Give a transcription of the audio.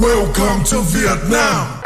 Welcome to Vietnam.